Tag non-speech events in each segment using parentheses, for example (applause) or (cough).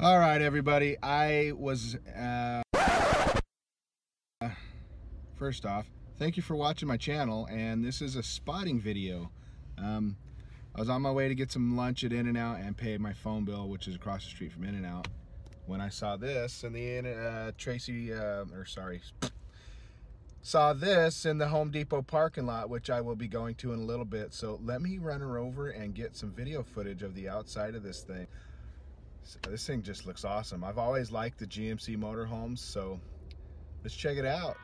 All right, everybody. I was, uh, first off, thank you for watching my channel, and this is a spotting video. Um, I was on my way to get some lunch at In-N-Out and pay my phone bill, which is across the street from In-N-Out, when I saw this in the, uh, Tracy, uh, or sorry, (sniffs) saw this in the Home Depot parking lot, which I will be going to in a little bit. So let me run her over and get some video footage of the outside of this thing. This thing just looks awesome. I've always liked the GMC motorhomes, so let's check it out.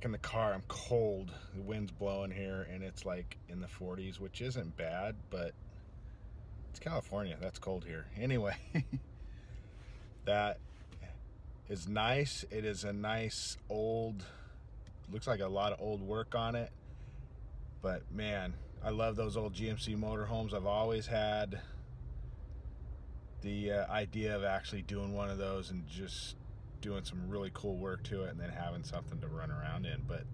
Back in the car. I'm cold. The wind's blowing here and it's like in the 40s, which isn't bad, but it's California. That's cold here. (laughs) Anyway, that is nice. It is a nice old, looks like a lot of old work on it. But man, I love those old GMC motorhomes. I've always had the uh, idea of actually doing one of those and just doing some really cool work to it and then having something to run around in. But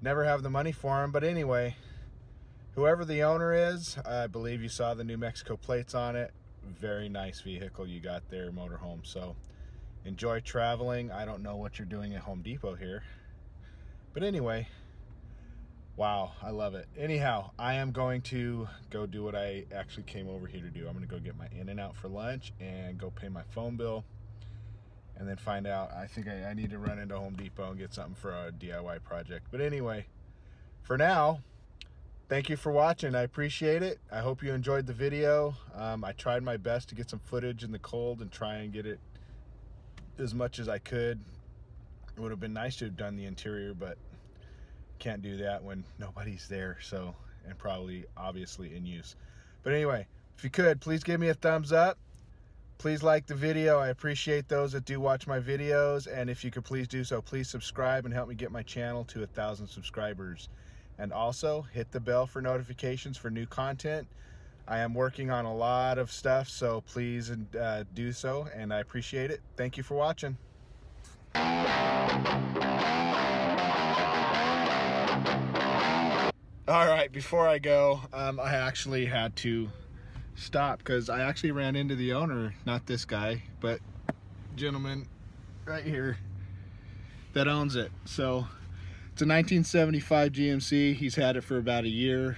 never have the money for them. But anyway, whoever the owner is, I believe you saw the New Mexico plates on it. Very nice vehicle you got there, motorhome. So enjoy traveling. I don't know what you're doing at Home Depot here. But anyway, wow, I love it. Anyhow, I am going to go do what I actually came over here to do. I'm going to go get my In-N-Out for lunch and go pay my phone bill and then find out. I think I, I need to run into Home Depot and get something for a DIY project. But anyway, for now, thank you for watching. I appreciate it. I hope you enjoyed the video. Um, I tried my best to get some footage in the cold and try and get it as much as I could. It would have been nice to have done the interior, but can't do that when nobody's there. So, and probably obviously in use. But anyway, if you could, please give me a thumbs up. Please like the video. I appreciate those that do watch my videos. And if you could please do so, please subscribe and help me get my channel to a thousand subscribers. And also hit the bell for notifications for new content. I am working on a lot of stuff, so please uh, do so. And I appreciate it. Thank you for watching. All right, before I go, um, I actually had to stop because I actually ran into the owner, not this guy, but gentleman right here that owns it. So it's a 1975 GMC. He's had it for about a year.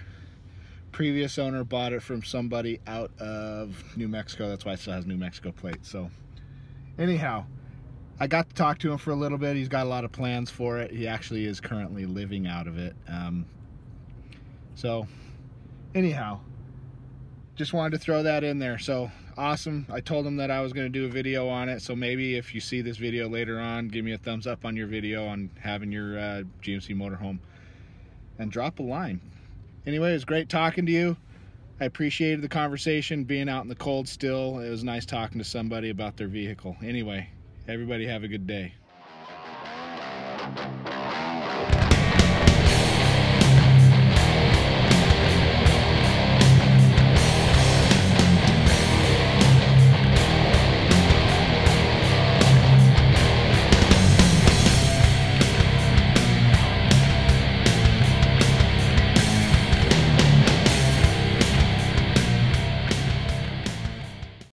Previous owner bought it from somebody out of New Mexico. That's why it still has New Mexico plate. So anyhow, I got to talk to him for a little bit. He's got a lot of plans for it. He actually is currently living out of it. Um, so anyhow, just wanted to throw that in there. So awesome. I told him that I was going to do a video on it. So maybe if you see this video later on, give me a thumbs up on your video on having your uh, GMC motorhome and drop a line. Anyway, it was great talking to you. I appreciated the conversation, being out in the cold still. It was nice talking to somebody about their vehicle. Anyway, everybody have a good day.